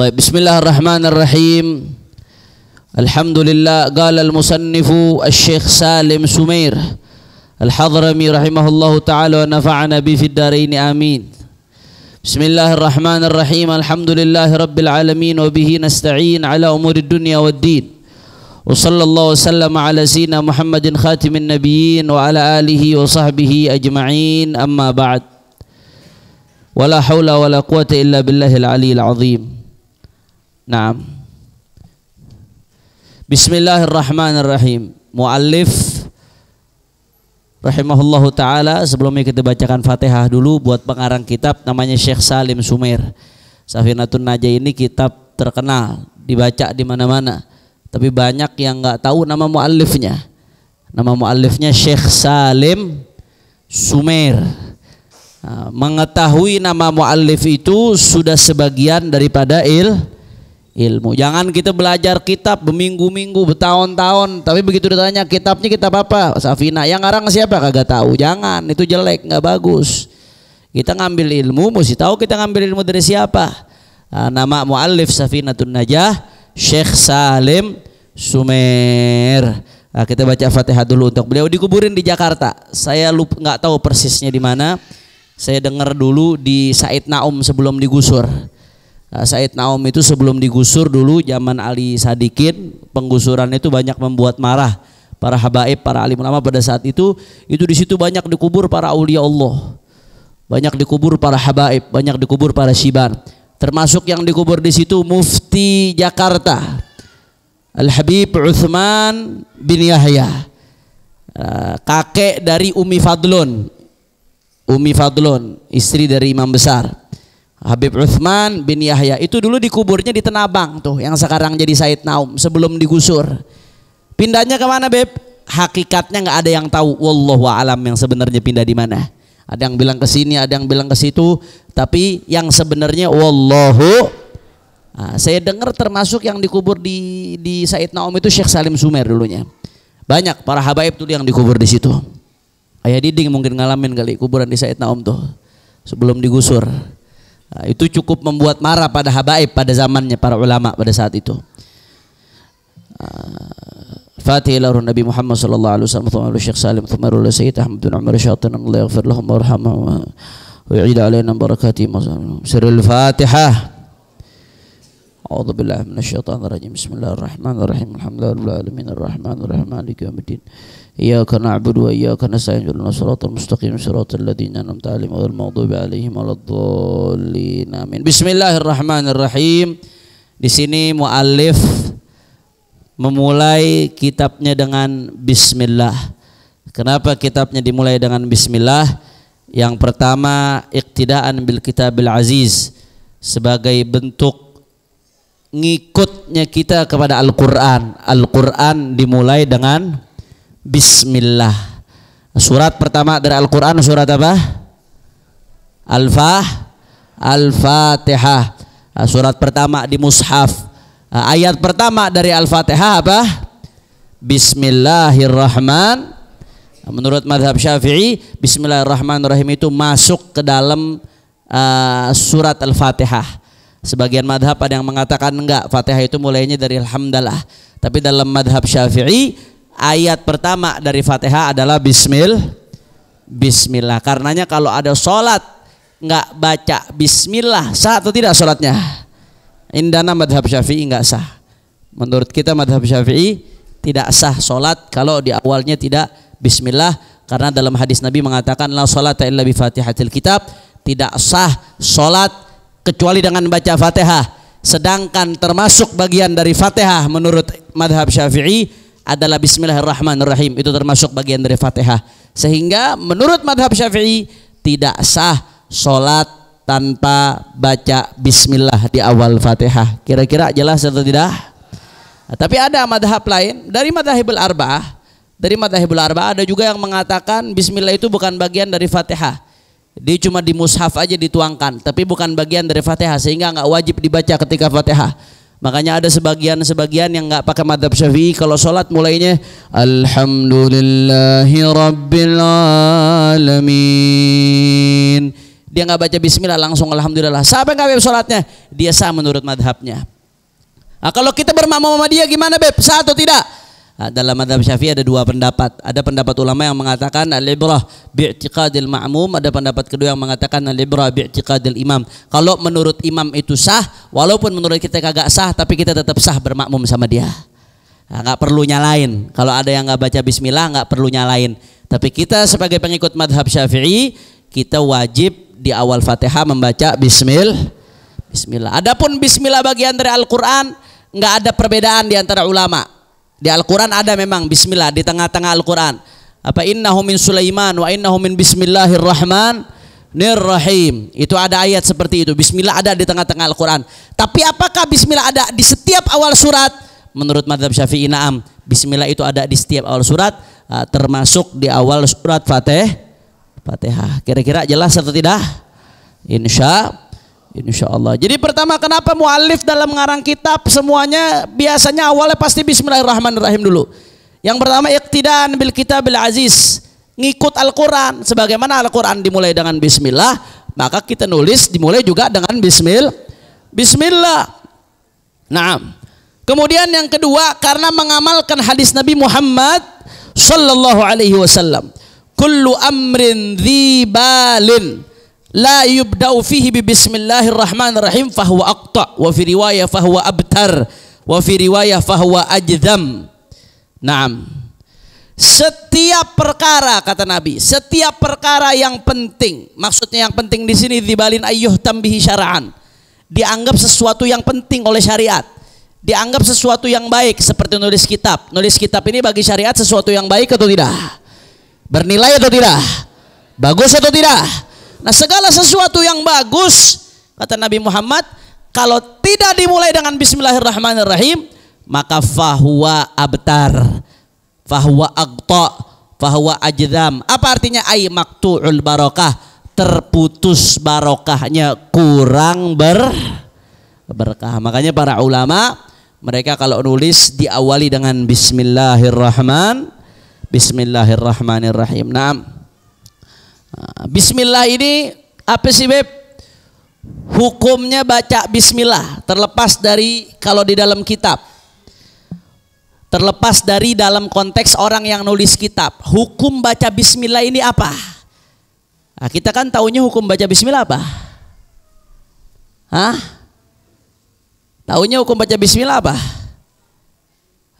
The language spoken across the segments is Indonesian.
طيب بسم الله الرحمن الرحيم. الحمد لله قال المصنف الشيخ سالم سمير الحضرمي رحمه الله تعالى ونفعنا به في الدارين آمين. بسم الله الرحمن الرحيم. الحمد لله رب العالمين وبه نستعين على أمور الدنيا والدين. وصلى الله وسلم على سيدنا محمد خاتم النبيين وعلى آله وصحبه أجمعين أما بعد. ولا حول ولا قوة إلا بالله العلي العظيم. Naam. Bismillahirrahmanirrahim. Muallif rahimahullahu taala sebelumnya kita bacakan Fatihah dulu buat pengarang kitab namanya Syekh Salim Sumir. Safinatun Najah ini kitab terkenal, dibaca di mana-mana. Tapi banyak yang nggak tahu nama muallifnya. Nama muallifnya Syekh Salim Sumir. Nah, mengetahui nama muallif itu sudah sebagian daripada il ilmu. Jangan kita belajar kitab berminggu-minggu, bertahun-tahun, tapi begitu ditanya kitabnya kitab apa? Safina. Yang ngarang siapa? Kagak tahu. Jangan, itu jelek, nggak bagus. Kita ngambil ilmu, mesti tahu kita ngambil ilmu dari siapa. Nah, nama muallif Safinatun Najah, Syekh Salim Sumer. Nah, kita baca Fatihah dulu untuk beliau dikuburin di Jakarta. Saya lupa nggak tahu persisnya di mana. Saya dengar dulu di Said Naum sebelum digusur. Nah, Said Naum itu sebelum digusur dulu zaman Ali Sadikin penggusuran itu banyak membuat marah para habaib, para alim ulama pada saat itu itu di situ banyak dikubur para aulia Allah. Banyak dikubur para habaib, banyak dikubur para syiban. Termasuk yang dikubur di situ Mufti Jakarta. Al-Habib Uthman bin Yahya. Kakek dari Umi Fadlun. Umi Fadlun, istri dari imam besar. Habib Uthman bin Yahya itu dulu dikuburnya di Tenabang tuh yang sekarang jadi Said Naum sebelum digusur. Pindahnya ke mana Beb? Hakikatnya nggak ada yang tahu. Wallahu alam yang sebenarnya pindah di mana. Ada yang bilang ke sini, ada yang bilang ke situ, tapi yang sebenarnya wallahu nah, saya dengar termasuk yang dikubur di di Said Naum itu Syekh Salim Sumer dulunya. Banyak para habaib dulu yang dikubur di situ. Ayah Diding mungkin ngalamin kali kuburan di Said Naum tuh sebelum digusur. Nah, itu cukup membuat marah pada habaib pada zamannya para ulama pada saat itu. Fatih ila Nabi Muhammad sallallahu alaihi wasallam wa Syekh Salim Thumar wa Sayyid Ahmad bin Umar Syaitan Allah yaghfir lahum warhamhum wa yu'id alaina barakatihi sirrul Fatihah أعوذ بالله من الشيطان الرجيم بسم الله الرحمن الرحيم الحمد لله رب العالمين الرحمن الرحيم مالك يوم الدين إياك نعبد وإياك نستعين اهدنا الصراط المستقيم صراط الذين أنعمت عليهم غير المغضوب عليهم ولا الضالين آمين بسم الله الرحمن الرحيم di sini muallif memulai kitabnya dengan bismillah kenapa kitabnya dimulai dengan bismillah yang pertama iktidaan bil kitabil aziz sebagai bentuk ngikutnya kita kepada Al-Quran Al-Quran dimulai dengan Bismillah. Surat pertama dari Al-Quran surat apa? Al-Fah Al-Fatihah. Surat pertama di Mushaf. Ayat pertama dari Al-Fatihah apa? Bismillahirrahman. Menurut madhab syafi'i Bismillahirrahmanirrahim itu masuk ke dalam uh, surat Al-Fatihah. Sebagian madhab ada yang mengatakan enggak Fatihah itu mulainya dari Alhamdulillah. Tapi dalam madhab syafi'i Ayat pertama dari Fatihah adalah Bismil Bismillah. Karenanya kalau ada sholat enggak baca Bismillah Sah atau tidak sholatnya? Indana madhab syafi'i enggak sah. Menurut kita madhab syafi'i Tidak sah sholat kalau di awalnya tidak Bismillah. Karena dalam hadis Nabi mengatakan La sholata illa bi fatihatil kitab. Tidak sah sholat kecuali dengan baca Fatihah. Sedangkan termasuk bagian dari Fatihah menurut madhab Syafi'i adalah Bismillahirrahmanirrahim. Itu termasuk bagian dari Fatihah. Sehingga menurut madhab Syafi'i tidak sah sholat tanpa baca Bismillah di awal Fatihah. Kira-kira jelas atau tidak? Nah, tapi ada madhab lain dari madhabul arba'ah. Dari madhabul arba'ah ada juga yang mengatakan Bismillah itu bukan bagian dari Fatihah dia cuma di mushaf aja dituangkan tapi bukan bagian dari Fatihah sehingga nggak wajib dibaca ketika Fatihah makanya ada sebagian-sebagian yang nggak pakai madhab syafi'i kalau sholat mulainya Alhamdulillahi Rabbil Alamin dia nggak baca bismillah langsung alhamdulillah. Sah apa nggak beb sholatnya? Dia sah menurut madhabnya. Nah, kalau kita bermakmum sama dia gimana beb? Sah atau tidak? Nah, dalam madhab syafi'i ada dua pendapat. Ada pendapat ulama yang mengatakan al-ibrah bi'tiqadil ma'mum. Ada pendapat kedua yang mengatakan al-ibrah bi'tiqadil imam. Kalau menurut imam itu sah, walaupun menurut kita kagak sah, tapi kita tetap sah bermakmum sama dia. Nah, nggak perlu nyalain. Kalau ada yang nggak baca bismillah nggak perlu nyalain. Tapi kita sebagai pengikut madhab syafi'i, kita wajib di awal Fatihah membaca bismil bismillah. Adapun bismillah bagian dari Al-Qur'an nggak ada perbedaan di antara ulama. Di Al-Qur'an ada memang bismillah di tengah-tengah Al-Qur'an. Apa innahu min Sulaiman wa innahu min bismillahirrahmanirrahim. Itu ada ayat seperti itu. Bismillah ada di tengah-tengah Al-Qur'an. Tapi apakah bismillah ada di setiap awal surat? Menurut madhab Syafi'i na'am. Bismillah itu ada di setiap awal surat ah, termasuk di awal surat Fatih Fatihah. Kira-kira jelas atau tidak? Insya Insya Allah. Jadi pertama kenapa mualif dalam mengarang kitab semuanya biasanya awalnya pasti Bismillahirrahmanirrahim dulu. Yang pertama iktidaan bil kitabil aziz. Ngikut Al-Quran. Sebagaimana Al-Quran dimulai dengan Bismillah. Maka kita nulis dimulai juga dengan Bismillah. Bismillah. Nah. Kemudian yang kedua karena mengamalkan hadis Nabi Muhammad Sallallahu Alaihi Wasallam kullu amrin dhibalin la yubda'u fihi bi bismillahirrahmanirrahim fahuwa aqta wa fi riwayah fahuwa abtar wa fi riwayah fahuwa ajdam. Naam. Setiap perkara kata Nabi setiap perkara yang penting maksudnya yang penting di sini dibalin ayyuh tambihi syara'an dianggap sesuatu yang penting oleh syariat. Dianggap sesuatu yang baik seperti nulis kitab. Nulis kitab ini bagi syariat sesuatu yang baik atau tidak? Bernilai atau tidak? Bagus atau tidak? Nah segala sesuatu yang bagus kata Nabi Muhammad kalau tidak dimulai dengan Bismillahirrahmanirrahim maka fahuwa abtar fahuwa agta fahuwa ajdam. Apa artinya? Ay maktu'ul barokah. Terputus barokahnya kurang ber berkah. Makanya para ulama mereka kalau nulis diawali dengan Bismillahirrahmanirrahim Bismillahirrahmanirrahim. Nah, Bismillah ini apa sih Beb? Hukumnya baca Bismillah terlepas dari kalau di dalam kitab. Terlepas dari dalam konteks orang yang nulis kitab. Hukum baca Bismillah ini apa? Nah, kita kan tahunya hukum baca Bismillah apa? Hah? Tahunya hukum baca Bismillah apa?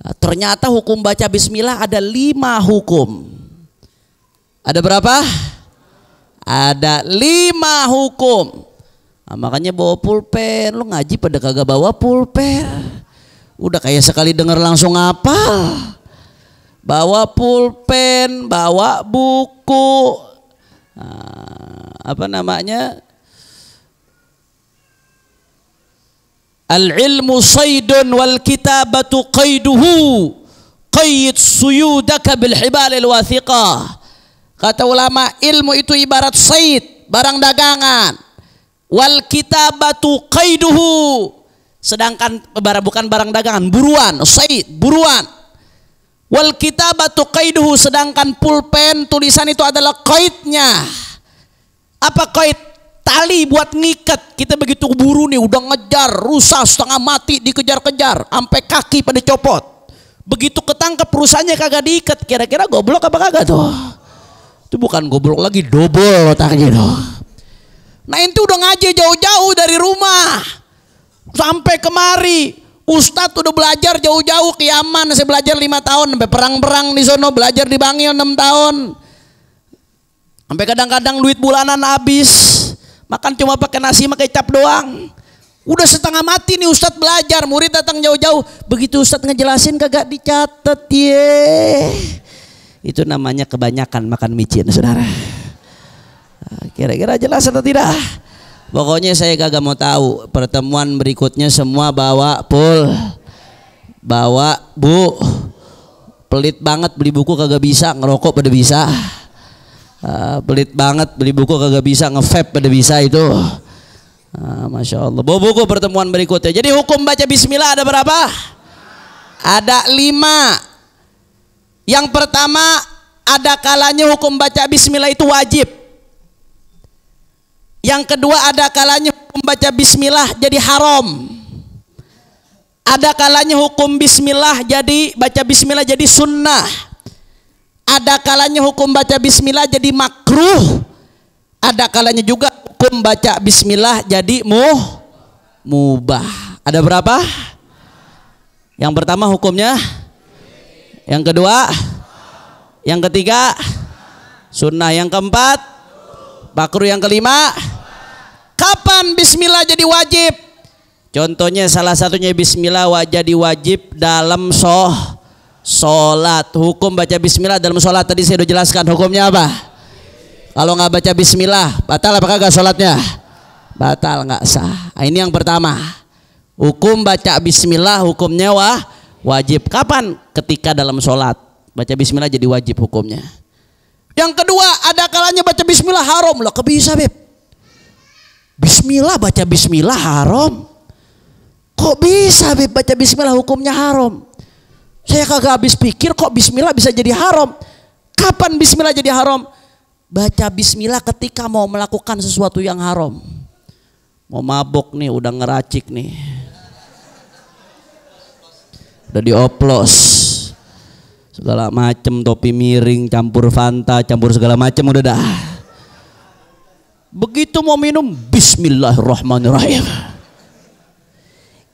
Nah, ternyata hukum baca bismillah ada lima hukum. Ada berapa? Ada lima hukum. Nah, makanya bawa pulpen. Lu ngaji pada kagak bawa pulpen. Udah kayak sekali dengar langsung apa? Bawa pulpen, bawa buku. Nah, apa namanya? Al-ilmu saydun wal kitabatu qayduhu qayyid suyudaka bil hibalil wathiqah. Kata ulama, ilmu itu ibarat sayd, barang dagangan. Wal kitabatu qayduhu. Sedangkan bukan barang dagangan, buruan, sayd, buruan. Wal kitabatu qayduhu sedangkan pulpen tulisan itu adalah qaidnya. Apa qaid? tali buat ngikat. Kita begitu buru nih udah ngejar, rusak setengah mati dikejar-kejar, sampai kaki pada copot. Begitu ketangkep perusahaannya kagak diikat, kira-kira goblok apa kagak tuh? Itu bukan goblok lagi, double otaknya. Nah itu udah ngaji jauh-jauh dari rumah sampai kemari. Ustadz udah belajar jauh-jauh ke Yaman, saya belajar lima tahun sampai perang-perang di sono, belajar di Bangil enam tahun. Sampai kadang-kadang duit bulanan habis. Makan cuma pakai nasi sama kecap doang. Udah setengah mati nih Ustadz belajar, murid datang jauh-jauh. Begitu Ustadz ngejelasin kagak dicatat ye. Itu namanya kebanyakan makan micin saudara. Kira-kira jelas atau tidak? Pokoknya saya kagak mau tahu. Pertemuan berikutnya semua bawa pul. Bawa bu. Pelit banget beli buku kagak bisa, ngerokok pada bisa. Uh, pelit banget beli buku kagak bisa ngevape pada bisa itu uh, Masya Allah bawa buku pertemuan berikutnya jadi hukum baca bismillah ada berapa? ada lima yang pertama ada kalanya hukum baca bismillah itu wajib Yang kedua ada kalanya hukum baca bismillah jadi haram. Ada kalanya hukum bismillah jadi baca bismillah jadi sunnah. Ada kalanya hukum baca bismillah jadi makruh. Ada kalanya juga hukum baca bismillah jadi muh mubah. Ada berapa? Yang pertama hukumnya yang kedua yang ketiga sunnah yang keempat makruh yang kelima. Kapan bismillah jadi wajib? Contohnya salah satunya bismillah jadi wajib dalam soh sholat. Hukum baca bismillah dalam sholat tadi saya sudah jelaskan hukumnya apa? Kalau nggak baca bismillah batal apakah gak sholatnya? Batal nggak sah. Nah, ini yang pertama. Hukum baca bismillah hukumnya wah wajib. Kapan? Ketika dalam sholat. Baca bismillah jadi wajib hukumnya. Yang kedua ada kalanya baca bismillah haram. Loh kebisa beb? Bismillah baca bismillah haram? Kok bisa beb baca bismillah hukumnya haram? Saya kagak habis pikir kok bismillah bisa jadi haram. Kapan bismillah jadi haram? Baca bismillah ketika mau melakukan sesuatu yang haram. Mau mabok nih udah ngeracik nih udah dioplos. Segala macem topi miring campur fanta campur segala macem udah dah. Begitu mau minum bismillahirrahmanirrahim.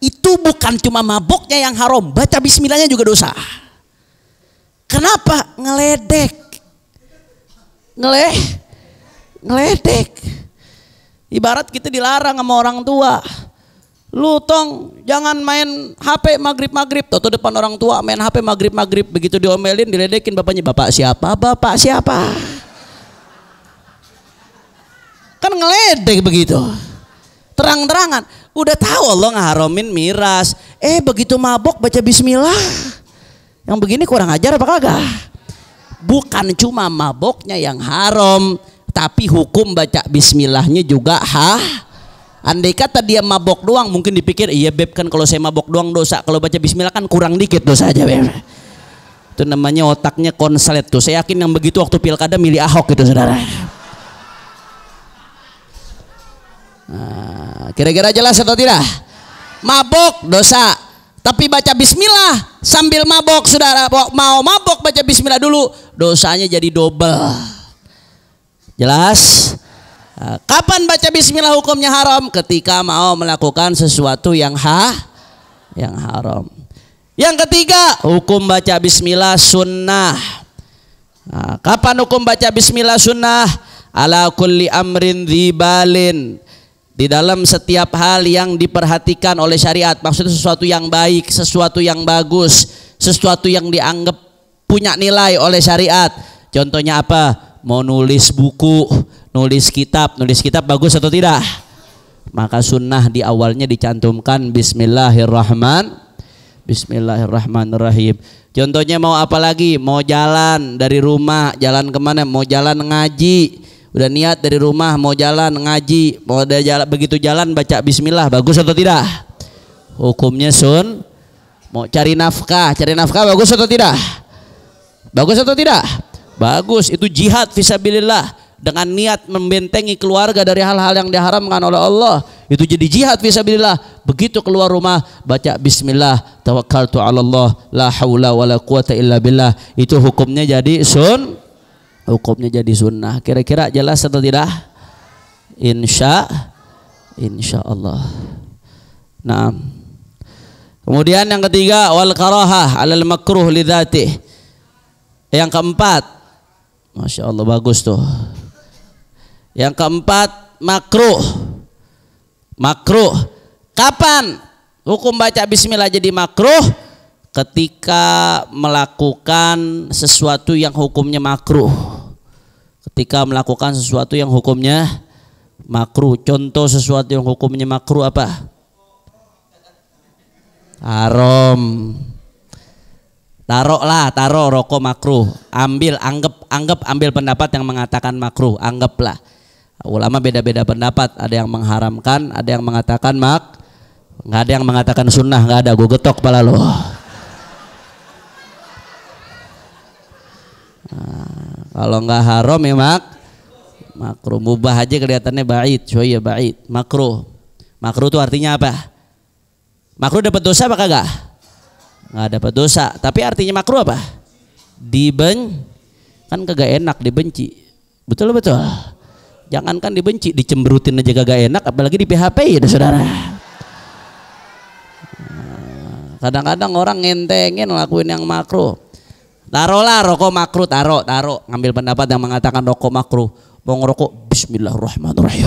Itu bukan cuma maboknya yang haram baca bismillahnya juga dosa. Kenapa? Ngeledek. Ngeleh ngeledek. Ibarat kita dilarang sama orang tua Lu tong jangan main HP maghrib maghrib. Toto depan orang tua main HP maghrib maghrib. Begitu diomelin diledekin bapaknya. Bapak siapa? Bapak siapa? Kan ngeledek begitu. Terang-terangan. Udah tahu Allah ngaharomin miras. Eh begitu mabok baca bismillah. Yang begini kurang ajar apa kagak? Bukan cuma maboknya yang haram. Tapi hukum baca bismillahnya juga hah Andai kata dia mabok doang mungkin dipikir iya beb kan kalau saya mabok doang dosa. Kalau baca bismillah kan kurang dikit dosa aja beb. Itu namanya otaknya konslet tuh. Saya yakin yang begitu waktu pilkada milih Ahok gitu saudara. Nah, kira-kira jelas atau tidak? Mabok dosa. Tapi baca bismillah sambil mabok saudara. Mau mabok baca bismillah dulu. Dosanya jadi double. Jelas? Ah, kapan baca bismillah hukumnya haram? Ketika mau melakukan sesuatu yang ha yang haram. Yang ketiga, hukum baca bismillah sunnah. Nah, kapan hukum baca bismillah sunnah? Ala kulli amrin dhibalin. Di dalam setiap hal yang diperhatikan oleh syariat. Maksudnya sesuatu yang baik, sesuatu yang bagus, sesuatu yang dianggap punya nilai oleh syariat. Contohnya apa? Mau nulis buku, nulis kitab, nulis kitab bagus atau tidak? Maka sunnah di awalnya dicantumkan Bismillahirrahman Bismillahirrahmanirrahim. Contohnya mau apa lagi? Mau jalan dari rumah, jalan ke mana? Mau jalan ngaji. Udah niat dari rumah mau jalan ngaji, mau ada jalan begitu jalan baca Bismillah, bagus atau tidak? Hukumnya sun. Mau cari nafkah, cari nafkah bagus atau tidak? Bagus atau tidak? Bagus, itu jihad fisabilillah. Dengan niat membentengi keluarga dari hal-hal yang diharamkan oleh Allah itu jadi jihad fisabilillah. Begitu keluar rumah baca bismillah tawakkaltu ala Allah la haula wala quwata illa billah. Itu hukumnya jadi sun hukumnya jadi sunnah. Kira-kira jelas atau tidak? Insya insya Allah. Nah kemudian yang ketiga wal karahah alal makruh lidzatih yang keempat Masya Allah bagus tuh yang keempat makruh. Makruh. Kapan hukum baca bismillah jadi makruh? Ketika melakukan sesuatu yang hukumnya makruh. Ketika melakukan sesuatu yang hukumnya makruh. Contoh sesuatu yang hukumnya makruh apa? Haram. Taruh lah, taruh rokok makruh. Ambil, anggap, anggap ambil pendapat yang mengatakan makruh. Anggaplah Ulama beda-beda pendapat, ada yang mengharamkan, ada yang mengatakan mak, nggak ada yang mengatakan sunnah, nggak ada. Gue getok pala lo. Nah, kalau nggak haram ya mak, Makruh. Mubah aja kelihatannya bait, ya bait. Makruh. Makruh itu artinya apa? Makruh dapat dosa apa kagak? Nggak dapat dosa. Tapi artinya makruh apa? Diben kan kagak enak dibenci. Betul betul. Jangankan dibenci, dicemberutin aja kagak enak, apalagi di PHP ya saudara. Kadang-kadang orang ngentengin ngelakuin yang makruh. Taruhlah rokok makruh, taruh, taruh. Ngambil pendapat yang mengatakan rokok makruh. Mau ngerokok, Bismillahirrahmanirrahim.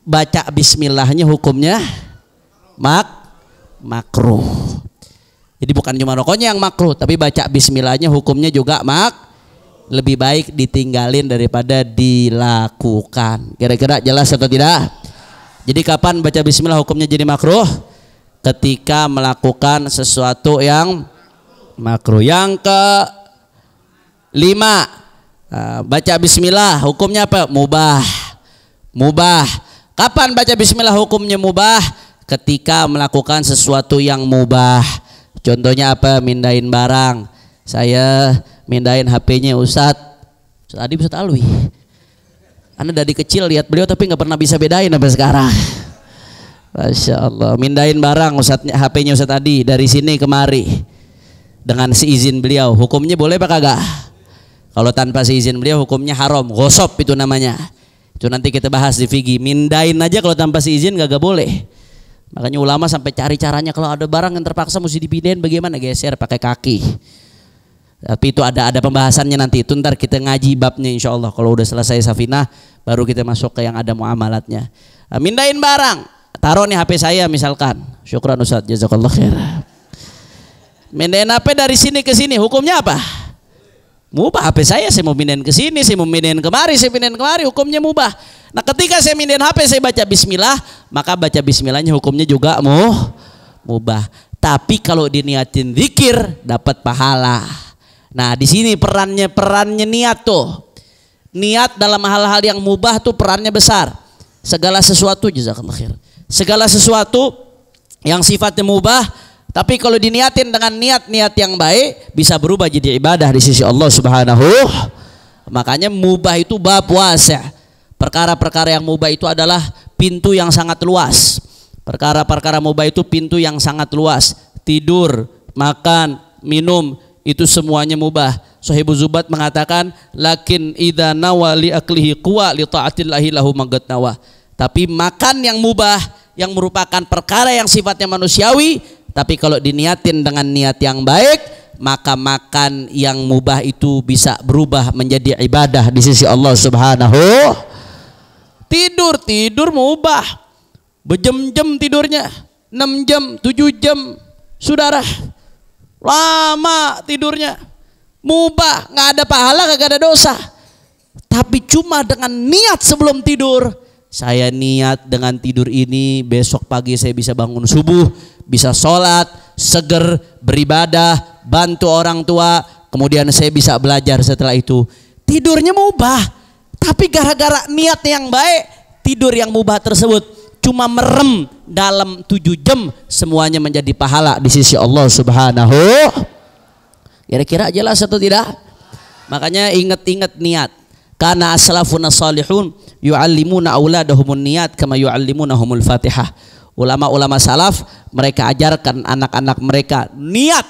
Baca Bismillahnya hukumnya mak makruh. Jadi bukan cuma rokoknya yang makruh, tapi baca Bismillahnya hukumnya juga mak lebih baik ditinggalin daripada dilakukan. Kira-kira jelas atau tidak? Jadi kapan baca bismillah hukumnya jadi makruh? Ketika melakukan sesuatu yang makruh. Yang ke lima ah, baca bismillah hukumnya apa? Mubah. Mubah. Kapan baca bismillah hukumnya mubah? Ketika melakukan sesuatu yang mubah. Contohnya apa? Mindahin barang. Saya mindahin HP-nya Ustad tadi Ustad Alwi anda dari kecil lihat beliau tapi nggak pernah bisa bedain sampai sekarang. Masya Allah. Mindahin barang Ustad HP-nya Ustad tadi dari sini kemari dengan seizin beliau. Hukumnya boleh apa kagak? Kalau tanpa seizin beliau hukumnya haram. Gosop itu namanya. Itu nanti kita bahas di Figi. Mindahin aja kalau tanpa seizin gak, gak boleh makanya ulama sampai cari caranya kalau ada barang yang terpaksa mesti dipindahin bagaimana geser pakai kaki tapi itu ada ada pembahasannya nanti. Itu ntar kita ngaji babnya insya Allah. Kalau udah selesai safinah, baru kita masuk ke yang ada muamalatnya. Nah, mindahin barang. Taruh nih HP saya misalkan. Syukran Ustaz, jazakallah khair. Mindahin HP dari sini ke sini, hukumnya apa? Mubah HP saya, saya mau mindahin ke sini, saya mau mindahin kemari, saya mindahin kemari, hukumnya mubah. Nah ketika saya mindahin HP, saya baca bismillah, maka baca bismillahnya hukumnya juga mu, mubah. Tapi kalau diniatin zikir, dapat pahala. Nah, di sini perannya perannya niat tuh. Niat dalam hal-hal yang mubah tuh perannya besar. Segala sesuatu jazakallah khair. Segala sesuatu yang sifatnya mubah tapi kalau diniatin dengan niat-niat yang baik bisa berubah jadi ibadah di sisi Allah Subhanahu. Makanya mubah itu bab wasa. Perkara-perkara yang mubah itu adalah pintu yang sangat luas. Perkara-perkara mubah itu pintu yang sangat luas. Tidur, makan, minum, itu semuanya mubah. Sohibu Zubat mengatakan lakin idza nawa li aklihi quwa li taatillahi lahu magat nawa. Tapi makan yang mubah yang merupakan perkara yang sifatnya manusiawi tapi kalau diniatin dengan niat yang baik maka makan yang mubah itu bisa berubah menjadi ibadah di sisi Allah Subhanahu. Tidur tidur mubah. Berjam-jam tidurnya 6 jam 7 jam saudara. Lama tidurnya. Mubah nggak ada pahala nggak ada dosa. Tapi cuma dengan niat sebelum tidur saya niat dengan tidur ini besok pagi saya bisa bangun subuh bisa sholat seger beribadah bantu orang tua. Kemudian saya bisa belajar setelah itu. Tidurnya mubah tapi gara-gara niat yang baik tidur yang mubah tersebut cuma merem dalam tujuh jam semuanya menjadi pahala di sisi Allah subhanahu. Kira-kira jelas atau tidak? Makanya ingat-ingat niat karena aslafun salihun yu'allimuna auladahumun niat kama yu'allimunahumul fatihah ulama-ulama salaf mereka ajarkan anak-anak mereka niat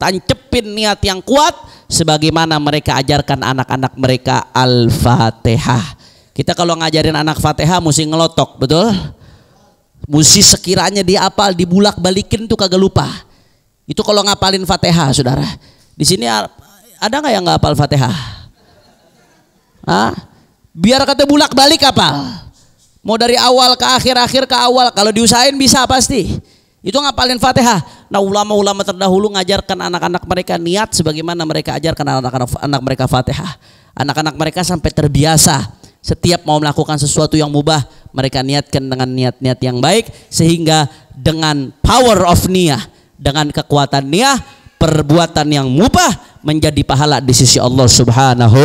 tancepin niat yang kuat sebagaimana mereka ajarkan anak-anak mereka al-fatihah kita kalau ngajarin anak fatihah mesti ngelotok betul Musi sekiranya dia apal dibulak balikin tuh kagak lupa. Itu kalau ngapalin Fatihah, Saudara. Di sini ada nggak yang nggak apal Fatihah? Hah? Biar kata bulak balik apa? Mau dari awal ke akhir, akhir ke awal. Kalau diusahain bisa pasti. Itu ngapalin Fatihah. Nah ulama-ulama terdahulu ngajarkan anak-anak mereka niat sebagaimana mereka ajarkan anak-anak anak mereka Fatihah. Anak-anak mereka sampai terbiasa setiap mau melakukan sesuatu yang mubah mereka niatkan dengan niat-niat yang baik sehingga dengan power of niat dengan kekuatan niat perbuatan yang mubah menjadi pahala di sisi Allah Subhanahu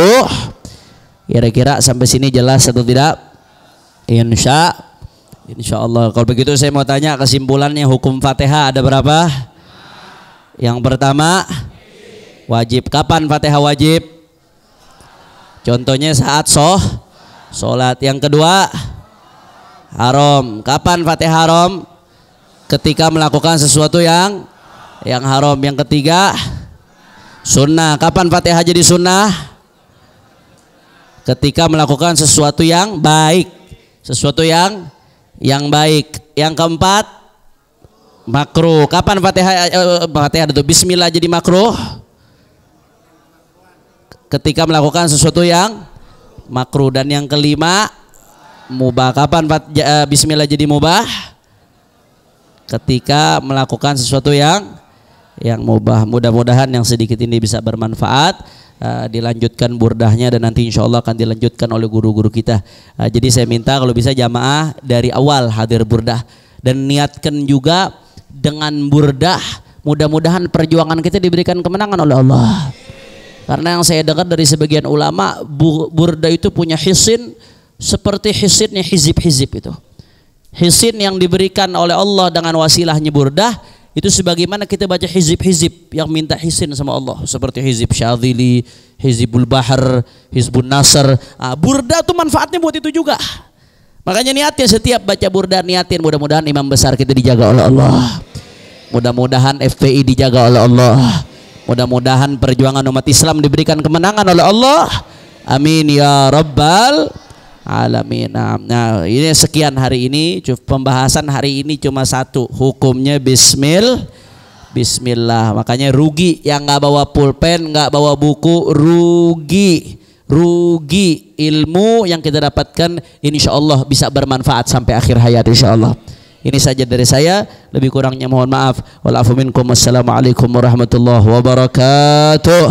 kira-kira sampai sini jelas atau tidak insya insya Allah kalau begitu saya mau tanya kesimpulannya hukum fatihah ada berapa yang pertama wajib kapan fatihah wajib Contohnya saat soh sholat. Yang kedua haram. Kapan Fatihah haram? Ketika melakukan sesuatu yang yang haram. Yang ketiga sunnah. Kapan Fatihah jadi sunnah? Ketika melakukan sesuatu yang baik. Sesuatu yang yang baik. Yang keempat makruh. Kapan Fatihah eh, Fatihah itu bismillah jadi makruh? Ketika melakukan sesuatu yang makruh dan yang kelima mubah. Kapan eh, bismillah jadi mubah? Ketika melakukan sesuatu yang yang mubah. Mudah-mudahan yang sedikit ini bisa bermanfaat. Uh, dilanjutkan burdahnya dan nanti insya Allah akan dilanjutkan oleh guru-guru kita. Uh, jadi saya minta kalau bisa jamaah dari awal hadir burdah dan niatkan juga dengan burdah mudah-mudahan perjuangan kita diberikan kemenangan oleh Allah. Karena yang saya dengar dari sebagian ulama burdah itu punya hisin seperti hisinnya hizib-hizib itu. Hisin yang diberikan oleh Allah dengan wasilahnya burdah itu sebagaimana kita baca hizib-hizib yang minta hisin sama Allah seperti hizib syadili, hizibul bahar, hizbun nasr. Ah, burda tuh manfaatnya buat itu juga. Makanya niatnya setiap baca burda niatin mudah-mudahan imam besar kita dijaga oleh Allah. Mudah-mudahan FPI dijaga oleh Allah. Mudah-mudahan perjuangan umat Islam diberikan kemenangan oleh Allah. Amin ya rabbal alamin. Nah, ini sekian hari ini pembahasan hari ini cuma satu, hukumnya bismil bismillah. Makanya rugi yang nggak bawa pulpen, nggak bawa buku, rugi. Rugi ilmu yang kita dapatkan insya Allah bisa bermanfaat sampai akhir hayat insya Allah. Ini saja dari saya. Lebih kurangnya mohon maaf. Warahmatullahi wabarakatuh.